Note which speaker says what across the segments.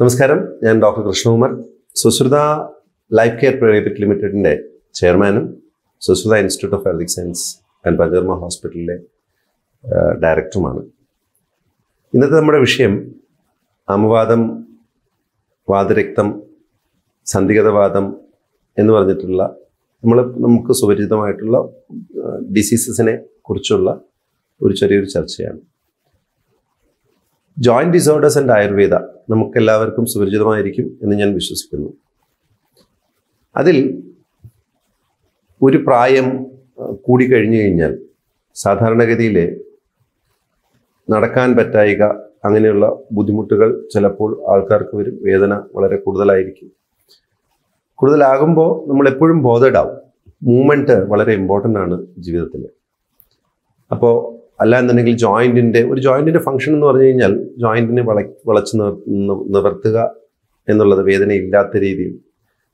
Speaker 1: നമസ്കാരം. ഞാൻ doctor Krishnakumar. Sushruta life care private ലിമിറ്റഡിന്റെ ചെയർമാനും Sushruta institute of health science and പഞ്ചർമ ഹോസ്പിറ്റലിലെ ഡയറക്ടറുമാണ്. ഇന്നത്തെ നമ്മുടെ വിഷയം അമവാദം വാതരക്തം സന്ധിഗതവാദം എന്ന് പറഞ്ഞിട്ടുള്ള നമ്മൾ നമുക്ക് സുപരിചിതമായിട്ടുള്ള ഡിസീസസിനെ കുറിച്ചുള്ള ഒരു ചെറിയൊരു ചർച്ചയാണ്. ജോയിന്റ് ഡിസോർഡേഴ്സ് ആൻഡ് ആയുർവേദ നമുക്കെല്ലാവർക്കും സുപരിചിതമായിരിക്കും എന്ന് ഞാൻ വിശ്വസിക്കുന്നു. അതിൽ ഒരു പ്രായം കൂടി കൂടിക്കഴിഞ്ഞു കഴിഞ്ഞാൽ സാധാരണഗതിയിൽ നടക്കാൻ പറ്റായിക അങ്ങനെയുള്ള ബുദ്ധിമുട്ടുകൾ ചിലപ്പോൾ ആൾക്കാർക്ക് വരും. വേദന വളരെ കൂടുതലായിരിക്കും. കൂടുതലാകുമ്പോൾ നമ്മൾ എപ്പോഴും ബോധഡ് ആവും മൂവ്മെന്റ് വളരെ ഇമ്പോർട്ടന്റ് ആണ് ജീവിതത്തിൽ അപ്പോൾ അല്ല എന്നുണ്ടെങ്കിൽ ജോയിന്റിന്റെ ഒരു ജോയിന്റിന്റെ ഫംഗ്ഷൻ എന്ന് പറഞ്ഞു കഴിഞ്ഞാൽ ജോയിന്റിനെ വള വളച്ച് നിവർ- നിവർത്തുക എന്നുള്ളത് വേദന ഇല്ലാത്ത രീതിയിൽ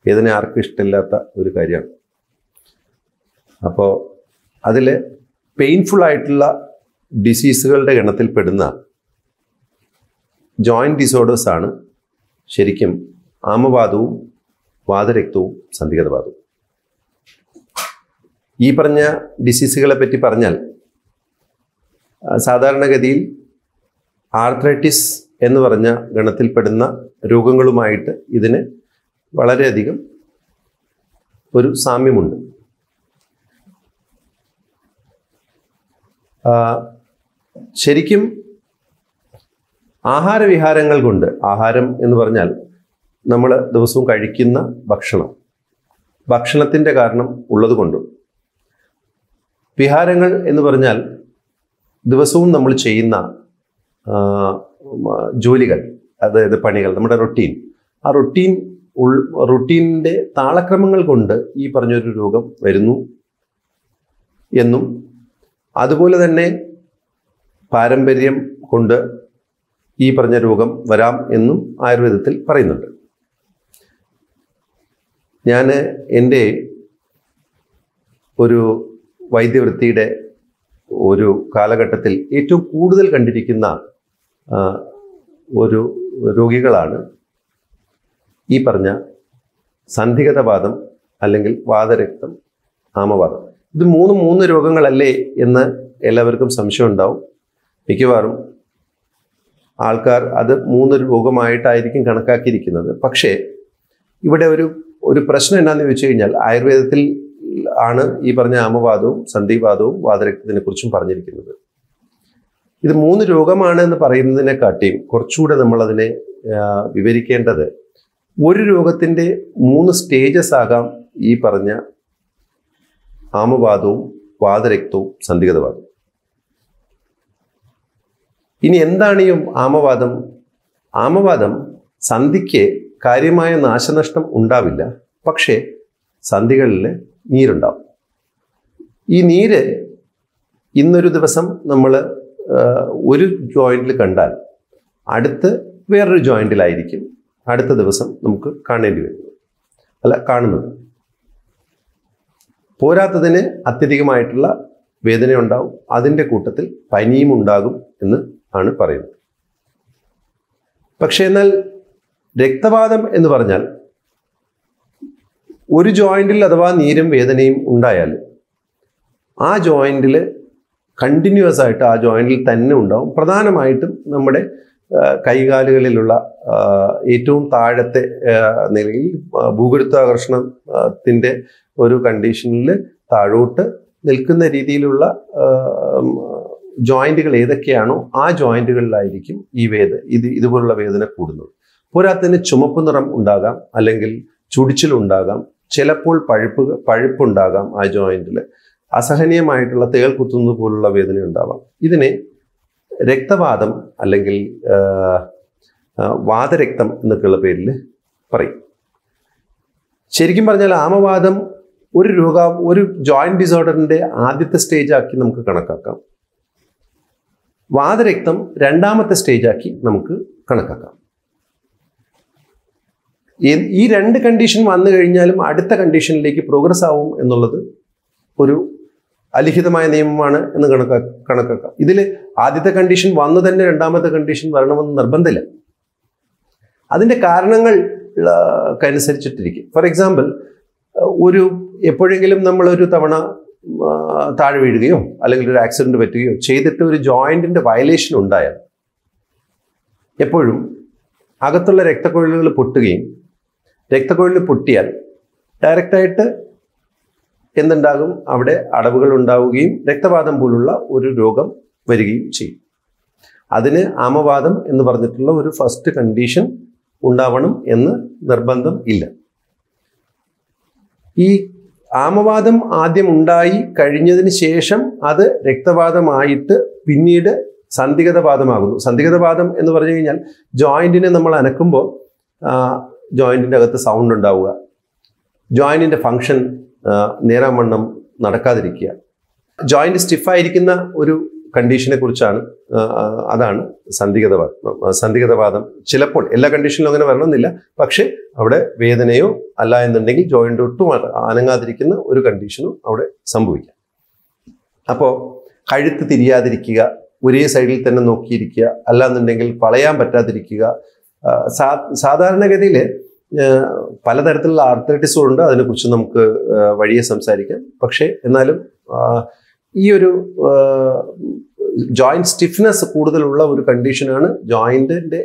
Speaker 1: വേദന ആർക്കും ഇഷ്ടമില്ലാത്ത ഒരു കാര്യമാണ്. അപ്പോൾ അതിൽ പെയിൻഫുൾ ആയിട്ടുള്ള ഡിസീസുകളുടെ ഗണത്തിൽപ്പെടുന്ന ജോയിന്റ് ഡിസോർഡേഴ്സ് ആണ് ശരിക്കും ആമവാദവും വാതരക്തവും സന്ധിഗതവാദവും. ഈ പറഞ്ഞ ഡിസീസുകളെ പറ്റി പറഞ്ഞാൽ സാധാരണഗതിയിൽ ആർത്രൈറ്റിസ് എന്ന് പറഞ്ഞ ഗണത്തിൽപ്പെടുന്ന രോഗങ്ങളുമായിട്ട് ഇതിന് വളരെയധികം ഒരു സാമ്യമുണ്ട്. ശരിക്കും ആഹാരവിഹാരങ്ങൾ കൊണ്ട് ആഹാരം എന്ന് പറഞ്ഞാൽ നമ്മൾ ദിവസവും കഴിക്കുന്ന ഭക്ഷണം. ഭക്ഷണത്തിന്റെ കാരണം ഉള്ളത് കൊണ്ടും വിഹാരങ്ങൾ എന്ന് പറഞ്ഞാൽ ദിവസവും നമ്മൾ ചെയ്യുന്ന ജോലികൾ അതായത് പണികൾ നമ്മുടെ റൊട്ടീൻ ആ റൊട്ടീൻ ഉൾ റൊട്ടീനിന്റെ താളക്രമങ്ങൾ കൊണ്ട് ഈ പറഞ്ഞൊരു രോഗം വരുന്നു എന്നും അതുപോലെ തന്നെ പാരമ്പര്യം കൊണ്ട് ഈ പറഞ്ഞ രോഗം വരാം എന്നും ആയുർവേദത്തിൽ പറയുന്നുണ്ട്. ഞാൻ എന്റെ ഒരു വൈദ്യവൃത്തിയുടെ ഒരു കാലഘട്ടത്തിൽ ഏറ്റവും കൂടുതൽ കണ്ടിരിക്കുന്ന ഒരു രോഗികളാണ് ഈ പറഞ്ഞ സന്ധിഗതവാദം അല്ലെങ്കിൽ വാദരക്തം ആമവാദം. ഇത് മൂന്ന് മൂന്ന് രോഗങ്ങളല്ലേ എന്ന് എല്ലാവർക്കും സംശയം ഉണ്ടാവും. മിക്കവാറും ആൾക്കാർ അത് മൂന്ന് രോഗമായിട്ടായിരിക്കും കണക്കാക്കിയിരിക്കുന്നത്. പക്ഷേ ഇവിടെ ഒരു ഒരു പ്രശ്നം എന്നാന്ന് ചോദിച്ചു കഴിഞ്ഞാൽ ആയുർവേദത്തിൽ ആണ് ഈ പറഞ്ഞ ആമവാദവും സന്ധിവാദവും വാതരക്തത്തിനെ കുറിച്ചും പറഞ്ഞിരിക്കുന്നത്. ഇത് മൂന്ന് രോഗമാണ് എന്ന് പറയുന്നതിനെക്കാട്ടിയും കുറച്ചുകൂടെ നമ്മളതിനെ വിവരിക്കേണ്ടത് ഒരു രോഗത്തിന്റെ മൂന്ന് സ്റ്റേജസ് ആകാം ഈ പറഞ്ഞ ആമവാദവും വാതരക്തവും സന്ധിഗതവാദവും. ഇനി എന്താണ് ഈ ആമവാദം? ആമവാദം സന്ധിക്ക് കാര്യമായ നാശനഷ്ടം ഉണ്ടാവില്ല. പക്ഷേ സന്ധികളിൽ നീരുണ്ടാവും. ഈ നീര് ഇന്നൊരു ദിവസം നമ്മൾ ഒരു ജോയിന്റിൽ കണ്ടാൽ അടുത്ത് വേറൊരു ജോയിന്റിലായിരിക്കും അടുത്ത ദിവസം നമുക്ക് കാണേണ്ടി വരുന്നത് അല്ല കാണുന്നത്. പോരാത്തതിന് അത്യധികമായിട്ടുള്ള വേദന ഉണ്ടാവും അതിന്റെ കൂട്ടത്തിൽ പനിയും ഉണ്ടാകും എന്ന് ആണ് പറയുന്നത്. പക്ഷേ എന്നാൽ രക്തവാദം എന്ന് പറഞ്ഞാൽ ഒരു ജോയിന്റിൽ അഥവാ നീരും വേദനയും ഉണ്ടായാൽ ആ ജോയിന്റിൽ കണ്ടിന്യൂസ് ആയിട്ട് ആ ജോയിന്റിൽ തന്നെ ഉണ്ടാവും. പ്രധാനമായിട്ടും നമ്മുടെ കൈകാലുകളിലുള്ള ഏറ്റവും താഴത്തെ നിലയിൽ ഭൂഗുരുത്വാകർഷണത്തിന്റെ ഒരു കണ്ടീഷനിൽ താഴോട്ട് നിൽക്കുന്ന രീതിയിലുള്ള ജോയിന്റുകൾ ഏതൊക്കെയാണോ ആ ജോയിന്റുകളിലായിരിക്കും ഈ വേദന ഇത് ഇതുപോലുള്ള വേദന കൂടുന്നത്. പോരാത്തതിന് ചുമപ്പ് നിറം ഉണ്ടാകാം അല്ലെങ്കിൽ ചുടിച്ചിലുണ്ടാകാം. ചിലപ്പോൾ പഴുപ്പ് പഴുപ്പുണ്ടാകാം ആ ജോയിന്റിൽ അസഹനീയമായിട്ടുള്ള തേൾ കുത്തുന്നത് പോലുള്ള വേദന ഉണ്ടാവാം. ഇതിനെ രക്തവാദം അല്ലെങ്കിൽ വാദരക്തം എന്നൊക്കെയുള്ള പേരിൽ പറയും. ശരിക്കും പറഞ്ഞാൽ ആമവാദം ഒരു രോഗ ഒരു ജോയിന്റ് ഡിസോർഡറിന്റെ ആദ്യത്തെ സ്റ്റേജ് ആക്കി നമുക്ക് കണക്കാക്കാം. വാദരക്തം രണ്ടാമത്തെ സ്റ്റേജ് ആക്കി നമുക്ക് കണക്കാക്കാം. ഈ- രണ്ട് കണ്ടീഷൻ വന്നു കഴിഞ്ഞാലും അടുത്ത കണ്ടീഷനിലേക്ക് പ്രോഗ്രസ് ആവും എന്നുള്ളത് ഒരു അലിഖിതമായ നിയമമാണ് എന്ന് കണക്കാ കണക്കാക്കാം. ഇതിൽ ആദ്യത്തെ കണ്ടീഷൻ വന്നു തന്നെ രണ്ടാമത്തെ കണ്ടീഷൻ വരണമെന്ന് നിർബന്ധമില്ല. അതിന്റെ കാരണങ്ങൾ അനുസരിച്ചിട്ടിരിക്കും ഫോർ എക്സാമ്പിൾ ഒരു എപ്പോഴെങ്കിലും നമ്മളൊരു തവണ താഴെ വീഴുകയോ അല്ലെങ്കിൽ ഒരു ആക്സിഡന്റ് പറ്റുകയോ ചെയ്തിട്ട് ഒരു ജോയിന്റിന്റെ വയലേഷൻ ഉണ്ടായാൽ എപ്പോഴും അകത്തുള്ള രക്തക്കൊഴലുകൾ പൊട്ടുകയും രക്തക്കൊഴൽ പൊട്ടിയാൽ ഡയറക്റ്റായിട്ട് എന്തുണ്ടാകും? അവിടെ അടവുകൾ ഉണ്ടാവുകയും രക്തവാദം പോലുള്ള ഒരു രോഗം വരികയും ചെയ്യും. അതിന് ആമവാദം എന്ന് പറഞ്ഞിട്ടുള്ള ഒരു ഫസ്റ്റ് കണ്ടീഷൻ ഉണ്ടാവണം എന്ന് നിർബന്ധം ഇല്ല. ഈ ആമവാദം ആദ്യം ഉണ്ടായി കഴിഞ്ഞതിന് ശേഷം അത് രക്തവാദമായിട്ട് പിന്നീട് സന്ധിഗതവാദമാകുന്നു സന്ധിഗതവാദം എന്ന് പറഞ്ഞു കഴിഞ്ഞാൽ ജോയിന്റിനെ നമ്മൾ അനക്കുമ്പോൾ ജോയിന്റിന്റെ അകത്ത് സൗണ്ട് ഉണ്ടാവുക. ജോയിന്റിന്റെ ഫങ്ഷൻ നേരാമണ്ണം നടക്കാതിരിക്കുക. ജോയിന്റ് സ്റ്റിഫായിരിക്കുന്ന ഒരു കണ്ടീഷനെ കുറിച്ചാണ് അതാണ് സന്ധിഗതവാദം. സന്ധിഗതവാദം ചിലപ്പോൾ എല്ലാ കണ്ടീഷനിലും അങ്ങനെ വരണമെന്നില്ല. പക്ഷേ അവിടെ വേദനയോ അല്ല എന്നുണ്ടെങ്കിൽ ജോയിന്റ് ഒട്ടും അന- അനങ്ങാതിരിക്കുന്ന ഒരു കണ്ടീഷനും അവിടെ സംഭവിക്കാം. അപ്പോൾ കഴുത്ത് തിരിയാതിരിക്കുക ഒരേ സൈഡിൽ തന്നെ നോക്കിയിരിക്കുക അല്ലാന്നുണ്ടെങ്കിൽ വളയാൻ പറ്റാതിരിക്കുക സാധാരണഗതിയിൽ പലതരത്തിലുള്ള ആർത്തൈറ്റിസും ഉണ്ട് അതിനെക്കുറിച്ച് നമുക്ക് വഴിയെ സംസാരിക്കാം. പക്ഷേ എന്നാലും ഈ ഒരു ജോയിന്റ് സ്റ്റിഫ്നെസ് കൂടുതലുള്ള ഒരു കണ്ടീഷനാണ് ജോയിന്റിന്റെ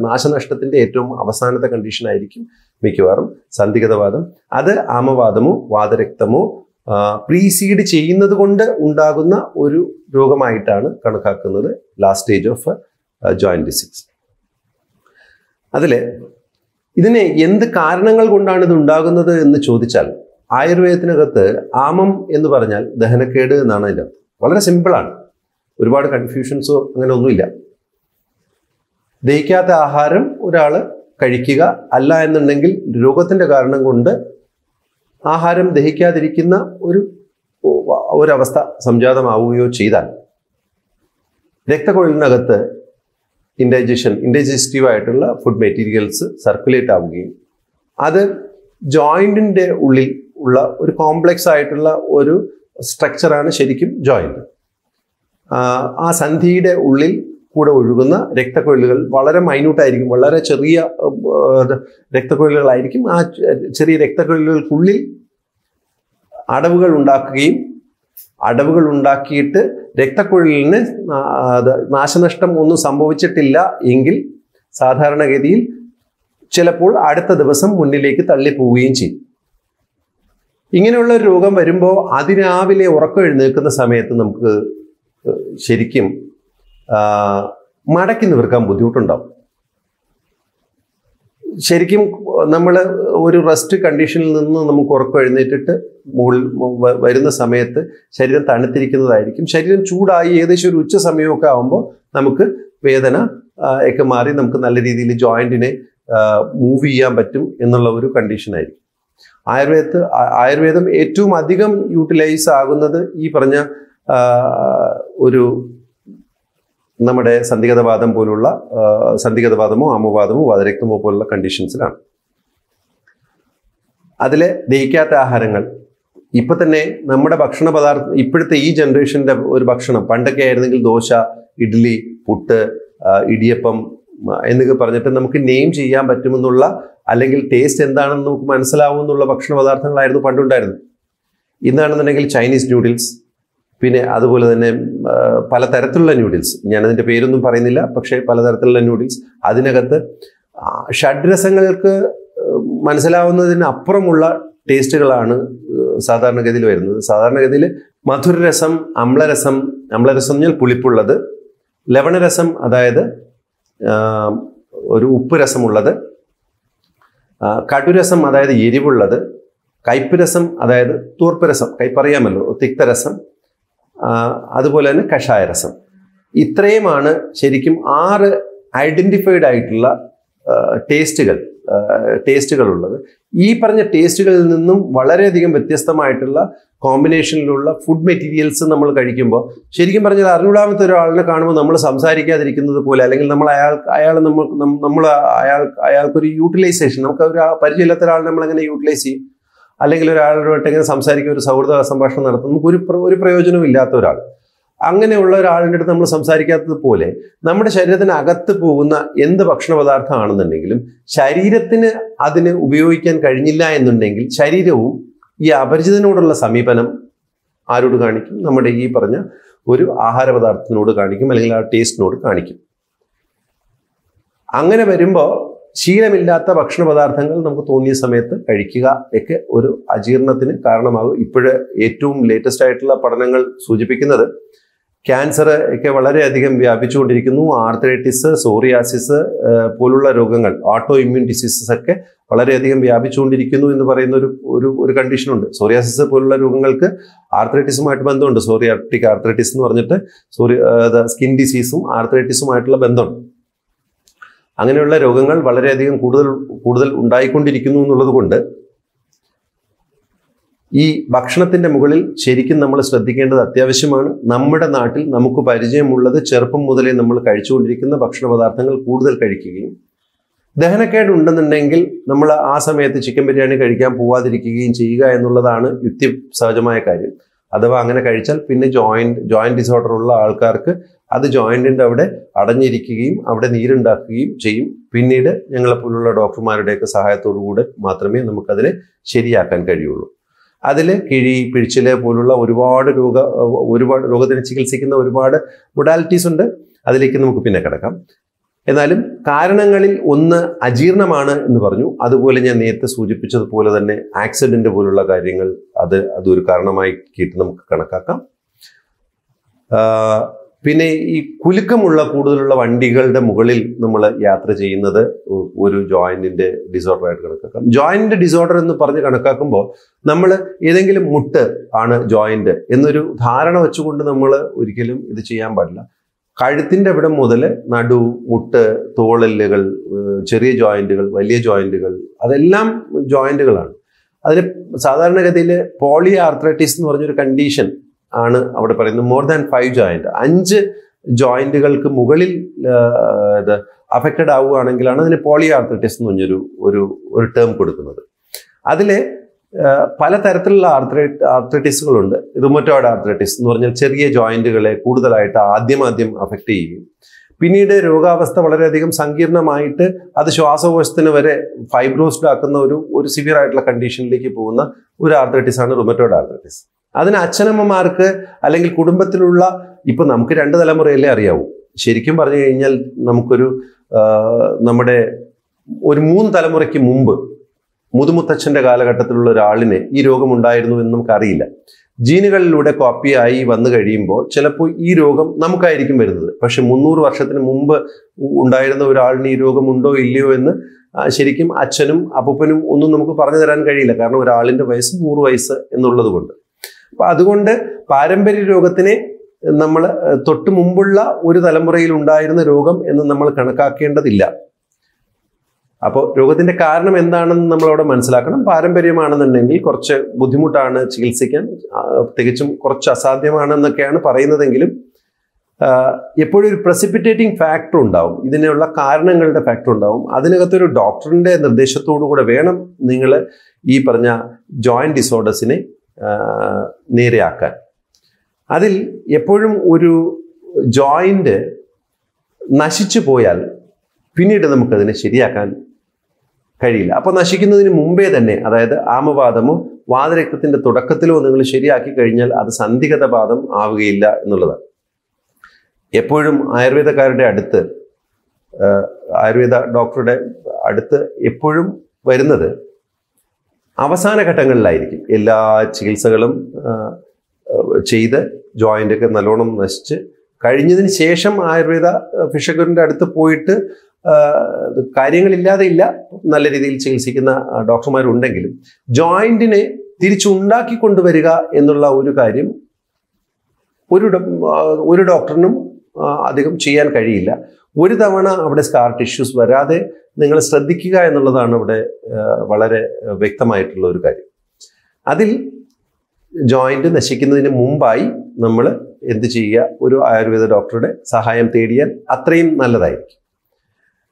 Speaker 1: നാശനഷ്ടത്തിന്റെ ഏറ്റവും അവസാനത്തെ കണ്ടീഷൻ ആയിരിക്കും മിക്കവാറും സന്ധിഗതവാദം. അത് ആമവാദമോ വാദരക്തമോ പ്രീസീഡ് ചെയ്യുന്നത് കൊണ്ട് ഉണ്ടാകുന്ന ഒരു രോഗമായിട്ടാണ് കണക്കാക്കുന്നത് last stage of joint disease. അതിൽ ഇതിനെ എന്ത് കാരണങ്ങൾ കൊണ്ടാണ് ഇത് ഉണ്ടാകുന്നത് എന്ന് ചോദിച്ചാൽ ആയുർവേദത്തിനകത്ത് ആമം എന്ന് പറഞ്ഞാൽ ദഹനക്കേട് എന്നാണ് അതിന്റെ വളരെ സിമ്പിളാണ് ഒരുപാട് കൺഫ്യൂഷൻസോ അങ്ങനെ ഒന്നുമില്ല. ദഹിക്കാത്ത ആഹാരം ഒരാൾ കഴിക്കുക അല്ല എന്നുണ്ടെങ്കിൽ രോഗത്തിന്റെ കാരണം കൊണ്ട് ആഹാരം ദഹിക്കാതിരിക്കുന്ന ഒരു ഒരവസ്ഥ സംജാതമാവുകയോ ചെയ്താൽ രക്തക്കൊഴലിനകത്ത് ഇൻഡൈജഷൻ ഇൻഡൈജസ്റ്റീവ് ആയിട്ടുള്ള ഫുഡ് മെറ്റീരിയൽസ് സർക്കുലേറ്റ് ആവുകയും അത് ജോയിന്റിന്റെ ഉള്ളിൽ ഉള്ള ഒരു കോംപ്ലക്സ് ആയിട്ടുള്ള ഒരു സ്ട്രക്ചറാണ് ശരിക്കും ജോയിന്റ് ആ സന്ധിയുടെ ഉള്ളിൽ കൂടെ ഒഴുകുന്ന രക്തക്കൊഴലുകൾ വളരെ മൈന്യൂട്ടായിരിക്കും വളരെ ചെറിയ രക്തക്കൊഴലുകളായിരിക്കും ആ ചെറിയ രക്തക്കൊഴലുകൾക്കുള്ളിൽ അടവുകൾ ഉണ്ടാക്കുകയും അടവുകൾ ഉണ്ടാക്കിയിട്ട് രക്തക്കുഴലിന് നാശനഷ്ടം ഒന്നും സംഭവിച്ചിട്ടില്ല എങ്കിൽ സാധാരണഗതിയിൽ ചിലപ്പോൾ അടുത്ത ദിവസം മുന്നിലേക്ക് തള്ളിപ്പോവുകയും ചെയ്യും. ഇങ്ങനെയുള്ള ഒരു രോഗം വരുമ്പോൾ അതിരാവിലെ ഉറക്കം എഴുന്നേൽക്കുന്ന സമയത്ത് നമുക്ക് ശരിക്കും മടക്കി നിവർക്കാൻ ബുദ്ധിമുട്ടുണ്ടാവും. ശരിക്കും നമ്മൾ ഒരു റെസ്റ്റ് കണ്ടീഷനിൽ നിന്ന് നമുക്ക് ഉറക്കം എഴുന്നേറ്റിട്ട് മുകളിൽ വരുന്ന സമയത്ത് ശരീരം തണുത്തിരിക്കുന്നതായിരിക്കും. ശരീരം ചൂടായി ഏകദേശം ഒരു ഉച്ച സമയമൊക്കെ ആകുമ്പോൾ നമുക്ക് വേദന ഒക്കെ മാറി നമുക്ക് നല്ല രീതിയിൽ ജോയിന്റിനെ മൂവ് ചെയ്യാൻ പറ്റും എന്നുള്ള ഒരു കണ്ടീഷനായിരിക്കും ആയുർവേദത്ത് ആയുർവേദം ഏറ്റവും അധികം യൂട്ടിലൈസ് ആകുന്നത് ഈ പറഞ്ഞ ഒരു നമ്മുടെ സന്ധിഗതവാദം പോലുള്ള സന്ധിഗതവാദമോ ആമവാദമോ വാതരക്തമോ പോലുള്ള കണ്ടീഷൻസിലാണ് അതിൽ ദഹിക്കാത്ത ആഹാരങ്ങൾ ഇപ്പൊ തന്നെ നമ്മുടെ ഭക്ഷണ പദാർത്ഥം ഇപ്പോഴത്തെ ഈ ജനറേഷന്റെ ഒരു ഭക്ഷണം പണ്ടൊക്കെ ആയിരുന്നെങ്കിൽ ദോശ ഇഡ്ഡലി പുട്ട് ഇടിയപ്പം എന്നൊക്കെ പറഞ്ഞിട്ട് നമുക്ക് നെയിം ചെയ്യാൻ പറ്റുമെന്നുള്ള അല്ലെങ്കിൽ ടേസ്റ്റ് എന്താണെന്ന് നമുക്ക് മനസ്സിലാവുമെന്നുള്ള ഭക്ഷണ പദാർത്ഥങ്ങളായിരുന്നു പണ്ടുണ്ടായിരുന്നത്. ഇന്നാണെന്നുണ്ടെങ്കിൽ ചൈനീസ് ന്യൂഡിൽസ് പിന്നെ അതുപോലെ തന്നെ പല പലതരത്തിലുള്ള ന്യൂഡിൽസ് ഞാനതിന്റെ പേരൊന്നും പറയുന്നില്ല പക്ഷേ പലതരത്തിലുള്ള ന്യൂഡിൽസ് അതിനകത്ത് ഷഡ്രസങ്ങൾക്ക് മനസ്സിലാവുന്നതിനപ്പുറമുള്ള ടേസ്റ്റുകളാണ് സാധാരണഗതിയിൽ വരുന്നത്. സാധാരണഗതിയിൽ മധുരരസം അമ്ലരസം അമ്ലരസം എന്നാൽ പുളിപ്പുള്ളത് ലവണരസം അതായത് ഒരു ഉപ്പ് രസമുള്ളത് കടുരസം അതായത് എരിവുള്ളത് കയ്പ് രസം അതായത് തൂർപ്പ് രസം. കയ്പറിയാമല്ലോ തിക്തരസം. അതുപോലെ തന്നെ കഷായരസം. ഇത്രയുമാണ് ശരിക്കും ആറ് ഐഡന്റിഫൈഡ് ആയിട്ടുള്ള ടേസ്റ്റുകൾ ടേസ്റ്റുകൾ ഉള്ളത് ഈ പറഞ്ഞ ടേസ്റ്റുകളിൽ നിന്നും വളരെയധികം വ്യത്യസ്തമായിട്ടുള്ള കോമ്പിനേഷനിലുള്ള ഫുഡ് മെറ്റീരിയൽസ് നമ്മൾ കഴിക്കുമ്പോൾ ശരിക്കും പറഞ്ഞാൽ അറിഞ്ഞൂടാമത്തെ ഒരാളിനെ കാണുമ്പോൾ നമ്മൾ സംസാരിക്കാതിരിക്കുന്നത് പോലെ അല്ലെങ്കിൽ നമ്മൾ അയാൾ അയാൾ നമ്മൾ നമ്മൾ അയാൾ അയാൾക്കൊരു യൂട്ടിലൈസേഷൻ നമുക്ക് ഒരു പരിചയമില്ലാത്ത ഒരാൾ നമ്മൾ എങ്ങനെ യൂട്ടിലൈസ് ചെയ്യും? അല്ലെങ്കിൽ ഒരാളുമായിട്ട് എങ്ങനെ സംസാരിക്കുക ഒരു സൗഹൃദ സംഭാഷണം നടത്തും. നമുക്ക് ഒരു ഒരു പ്രയോജനവും ഇല്ലാത്ത ഒരാൾ. അങ്ങനെയുള്ള ഒരാളിന്റെ അടുത്ത് നമ്മൾ സംസാരിക്കാത്തത് പോലെ നമ്മുടെ ശരീരത്തിന് അകത്ത് പോകുന്ന എന്ത് ഭക്ഷണ പദാർത്ഥമാണെന്നുണ്ടെങ്കിലും ശരീരത്തിന് അതിന് ഉപയോഗിക്കാൻ കഴിഞ്ഞില്ല എന്നുണ്ടെങ്കിൽ ശരീരവും ഈ അപരിചിതനോടുള്ള സമീപനം ആരോട് കാണിക്കും? നമ്മുടെ ഈ പറഞ്ഞ ഒരു ആഹാര പദാർത്ഥത്തിനോട് കാണിക്കും അല്ലെങ്കിൽ ആ ടേസ്റ്റിനോട് കാണിക്കും. അങ്ങനെ വരുമ്പോൾ ശീലമില്ലാത്ത ഭക്ഷണ പദാർത്ഥങ്ങൾ നമുക്ക് തോന്നിയ സമയത്ത് കഴിക്കുക ഒക്കെ ഒരു അജീർണത്തിന് കാരണമാകും. ഇപ്പോഴ് ഏറ്റവും ലേറ്റസ്റ്റ് ആയിട്ടുള്ള പഠനങ്ങൾ സൂചിപ്പിക്കുന്നത് ക്യാൻസർ ഒക്കെ വളരെയധികം വ്യാപിച്ചുകൊണ്ടിരിക്കുന്നു. ആർത്രൈറ്റിസ് സോറിയാസിസ് പോലുള്ള രോഗങ്ങൾ ഓട്ടോ ഇമ്മ്യൂൺ ഡിസീസസ് ഒക്കെ വളരെയധികം വ്യാപിച്ചുകൊണ്ടിരിക്കുന്നു എന്ന് പറയുന്ന ഒരു ഒരു ഒരു കണ്ടീഷനുണ്ട് സോറിയാസിസ് പോലുള്ള രോഗങ്ങൾക്ക് ആർത്രൈറ്റിസുമായിട്ട് ബന്ധമുണ്ട്. സോറിയാറ്റിക് ആർത്രൈറ്റിസ് എന്ന് പറഞ്ഞിട്ട് സോറി സ്കിൻ ഡിസീസും ആർത്രൈറ്റിസുമായിട്ടുള്ള ബന്ധമുണ്ട്. അങ്ങനെയുള്ള രോഗങ്ങൾ വളരെയധികം കൂടുതൽ കൂടുതൽ ഉണ്ടായിക്കൊണ്ടിരിക്കുന്നു എന്നുള്ളത് കൊണ്ട് ഈ ഭക്ഷണത്തിന്റെ മുകളിൽ ശരിക്കും നമ്മൾ ശ്രദ്ധിക്കേണ്ടത് അത്യാവശ്യമാണ്. നമ്മുടെ നാട്ടിൽ നമുക്ക് പരിചയമുള്ളത് ചെറുപ്പം മുതലേ നമ്മൾ കഴിച്ചുകൊണ്ടിരിക്കുന്ന ഭക്ഷണ പദാർത്ഥങ്ങൾ കൂടുതൽ കഴിക്കുകയും ദഹനക്കേട് ഉണ്ടെന്നുണ്ടെങ്കിൽ നമ്മൾ ആ സമയത്ത് ചിക്കൻ ബിരിയാണി കഴിക്കാൻ പോവാതിരിക്കുകയും ചെയ്യുക എന്നുള്ളതാണ് യുക്തി സഹജമായ കാര്യം. അഥവാ അങ്ങനെ കഴിച്ചാൽ പിന്നെ ജോയിന്റ് ജോയിന്റ് ഡിസോർഡർ ഉള്ള ആൾക്കാർക്ക് അത് ജോയിന്റിന്റെ അവിടെ അടഞ്ഞിരിക്കുകയും അവിടെ നീരുണ്ടാക്കുകയും ചെയ്യും. പിന്നീട് ഞങ്ങളെപ്പോലുള്ള ഡോക്ടർമാരുടെയൊക്കെ സഹായത്തോടു കൂടെ മാത്രമേ നമുക്കതിനെ ശരിയാക്കാൻ കഴിയുള്ളൂ. അതിൽ കിഴി പിഴിച്ചിൽ പോലുള്ള ഒരുപാട് രോഗ ഒരുപാട് രോഗത്തിന് ചികിത്സിക്കുന്ന ഒരുപാട് മൊഡാലിറ്റീസ് ഉണ്ട്. അതിലേക്ക് നമുക്ക് പിന്നെ കിടക്കാം. എന്നാലും കാരണങ്ങളിൽ ഒന്ന് അജീർണമാണ് എന്ന് പറഞ്ഞു. അതുപോലെ ഞാൻ നേരത്തെ സൂചിപ്പിച്ചതുപോലെ തന്നെ ആക്സിഡന്റ് പോലുള്ള കാര്യങ്ങൾ അത് അതൊരു കാരണമാക്കിയിട്ട് നമുക്ക് കണക്കാക്കാം. പിന്നെ ഈ കുലുക്കമുള്ള കൂടുതലുള്ള വണ്ടികളുടെ മുകളിൽ നമ്മൾ യാത്ര ചെയ്യുന്നത് ഒരു ജോയിന്റിന്റെ ഡിസോർഡർ ആയിട്ട് കണക്കാക്കാം. ജോയിന്റ് ഡിസോർഡർ എന്ന് പറഞ്ഞ് കണക്കാക്കുമ്പോൾ നമ്മൾ ഏതെങ്കിലും മുട്ട് ആണ് ജോയിന്റ് എന്നൊരു ധാരണ വെച്ചുകൊണ്ട് നമ്മൾ ഒരിക്കലും ഇത് ചെയ്യാൻ പാടില്ല. കഴുത്തിന്റെ അവിടെ മുതൽ നടു മുട്ട് തോളല്ലുകൾ ചെറിയ ജോയിന്റുകൾ വലിയ ജോയിന്റുകൾ അതെല്ലാം ജോയിന്റുകളാണ്. അതിന് സാധാരണഗതിയിൽ പോളി ആർത്രൈറ്റിസ് എന്ന് പറഞ്ഞൊരു കണ്ടീഷൻ ആണ് അവിടെ പറയുന്നത്. മോർ ദാൻ ഫൈവ് ജോയിന്റ് അഞ്ച് ജോയിന്റുകൾക്ക് മുകളിൽ ഇത് അഫക്റ്റഡ് ആവുകയാണെങ്കിലാണ് അതിന് പോളി ആർത്രൈറ്റിസ് എന്ന് പറഞ്ഞൊരു ഒരു ഒരു ടേം കൊടുക്കുന്നത്. അതിൽ പലതരത്തിലുള്ള ആർത്രൈറ്റ് ആർത്രൈറ്റിസുകളുണ്ട്. റിമോറ്റോയിഡ് ആർത്രൈറ്റിസ് എന്ന് പറഞ്ഞാൽ ചെറിയ ജോയിന്റുകളെ കൂടുതലായിട്ട് ആദ്യം ആദ്യം അഫക്റ്റ് ചെയ്യും. പിന്നീട് രോഗാവസ്ഥ വളരെയധികം സങ്കീർണമായിട്ട് അത് ശ്വാസകോശത്തിന് വരെ ഫൈബ്രോസ്ഡ് ആക്കുന്ന ഒരു ഒരു സിവിയർ ആയിട്ടുള്ള കണ്ടീഷനിലേക്ക് പോകുന്ന ഒരു ആർത്രൈറ്റിസ് ആണ് റുമറ്റോയിഡ് ആർത്രൈറ്റിസ് അതിന് അച്ഛനമ്മമാർക്ക് അല്ലെങ്കിൽ കുടുംബത്തിലുള്ള ഇപ്പൊ നമുക്ക് രണ്ട് തലമുറയിലേ അറിയാവൂ. ശരിക്കും പറഞ്ഞു കഴിഞ്ഞാൽ നമുക്കൊരു നമ്മുടെ ഒരു മൂന്ന് തലമുറയ്ക്ക് മുമ്പ് മുതുമുത്തച്ഛന്റെ കാലഘട്ടത്തിലുള്ള ഒരാളിന് ഈ രോഗം ഉണ്ടായിരുന്നു എന്ന് നമുക്കറിയില്ല. ജീനുകളിലൂടെ കോപ്പിയായി വന്നു കഴിയുമ്പോൾ ചിലപ്പോൾ ഈ രോഗം നമുക്കായിരിക്കും വരുന്നത്. പക്ഷെ മുന്നൂറ് വർഷത്തിന് മുമ്പ് ഉണ്ടായിരുന്ന ഒരാളിന് ഈ രോഗമുണ്ടോ ഇല്ലയോ എന്ന് ശരിക്കും അച്ഛനും അപ്പനും ഒന്നും നമുക്ക് പറഞ്ഞു തരാൻ കഴിയില്ല. കാരണം ഒരാളിന്റെ വയസ്സ് നൂറ് വയസ്സ് എന്നുള്ളത് കൊണ്ട്. അപ്പം അതുകൊണ്ട് പാരമ്പര്യ രോഗത്തിനെ നമ്മൾ തൊട്ടു മുമ്പുള്ള ഒരു തലമുറയിൽ ഉണ്ടായിരുന്ന രോഗം എന്ന് നമ്മൾ കണക്കാക്കേണ്ടതില്ല. അപ്പോൾ രോഗത്തിന്റെ കാരണം എന്താണെന്ന് നമ്മൾ അവിടെ മനസ്സിലാക്കണം. പാരമ്പര്യമാണെന്നുണ്ടെങ്കിൽ കുറച്ച് ബുദ്ധിമുട്ടാണ് ചികിത്സിക്കാൻ തികച്ചും കുറച്ച് അസാധ്യമാണെന്നൊക്കെയാണ് പറയുന്നതെങ്കിലും എപ്പോഴും ഒരു പ്രസിപ്പിറ്റേറ്റിംഗ് ഫാക്ടർ ഉണ്ടാവും. ഇതിനുള്ള കാരണങ്ങളുടെ ഫാക്ടർ ഉണ്ടാവും. അതിനകത്തൊരു ഡോക്ടറിന്റെ നിർദ്ദേശത്തോടു കൂടെ വേണം നിങ്ങൾ ഈ പറഞ്ഞ ജോയിന്റ് ഡിസോർഡേഴ്സിനെ നേരെയാക്കാൻ. അതിൽ എപ്പോഴും ഒരു ജോയിന്റ് നശിച്ചു പോയാൽ പിന്നീട് നമുക്കതിനെ ശരിയാക്കാൻ കഴിയില്ല. അപ്പോൾ നശിക്കുന്നതിന് മുമ്പേ തന്നെ അതായത് ആമവാദമോ വാതരക്തത്തിന്റെ തുടക്കത്തിലോ നിങ്ങൾ ശരിയാക്കി കഴിഞ്ഞാൽ അത് സന്ധിഗതവാദം ആവുകയില്ല എന്നുള്ളതാണ്. എപ്പോഴും ആയുർവേദക്കാരുടെ അടുത്ത് ആയുർവേദ ഡോക്ടറുടെ അടുത്ത് എപ്പോഴും വരുന്നത് അവസാന ഘട്ടങ്ങളിലായിരിക്കും. എല്ലാ ചികിത്സകളും ചെയ്ത് ജോയിന്റൊക്കെ നല്ലോണം നശിച്ച് കഴിഞ്ഞതിന് ശേഷം ആയുർവേദ ഫിഷഗറിന്റെ അടുത്ത് പോയിട്ട് കാര്യങ്ങളില്ലാതെ ഇല്ല. നല്ല രീതിയിൽ ചികിത്സിക്കുന്ന ഡോക്ടർമാരുണ്ടെങ്കിലും ജോയിന്റിനെ തിരിച്ചുണ്ടാക്കി കൊണ്ടുവരിക എന്നുള്ള ഒരു കാര്യം ഒരു ഒരു ഡോക്ടറിനും അധികം ചെയ്യാൻ കഴിയില്ല. ഒരു തവണ അവിടെ സ്കാർ ടിഷ്യൂസ് വരാതെ നിങ്ങൾ ശ്രദ്ധിക്കുക എന്നുള്ളതാണ് ഇവിടെ വളരെ വ്യക്തമായിട്ടുള്ള ഒരു കാര്യം. അതിൽ ജോയിന്റ് നശിക്കുന്നതിന് മുമ്പായി നമ്മൾ എന്ത് ചെയ്യുക? ഒരു ആയുർവേദ ഡോക്ടറുടെ സഹായം തേടിയാൽ അത്രയും നല്ലതായിരിക്കും.